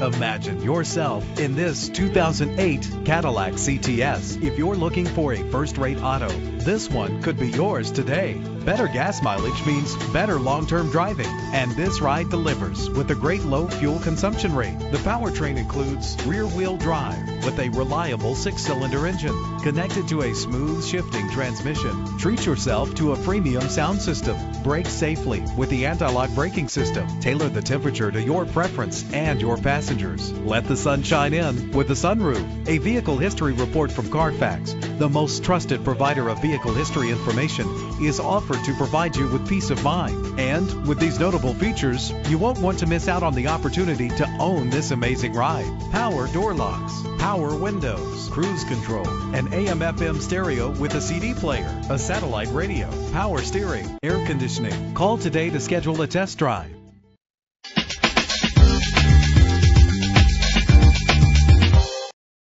Imagine yourself in this 2008 Cadillac CTS. If you're looking for a first-rate auto, this one could be yours today. Better gas mileage means better long-term driving, and this ride delivers with a great low fuel consumption rate. The powertrain includes rear-wheel drive with a reliable six-cylinder engine connected to a smooth shifting transmission. Treat yourself to a premium sound system. Brake safely with the anti-lock braking system. Tailor the temperature to your preference and your passengers. Let the sun shine in with the sunroof. A vehicle history report from Carfax, the most trusted provider of vehicle history information, is offered to provide you with peace of mind. And with these notable features, you won't want to miss out on the opportunity to own this amazing ride. Power door locks, power windows, cruise control, an AM FM stereo with a CD player, a satellite radio, power steering, air conditioning. Call today to schedule a test drive.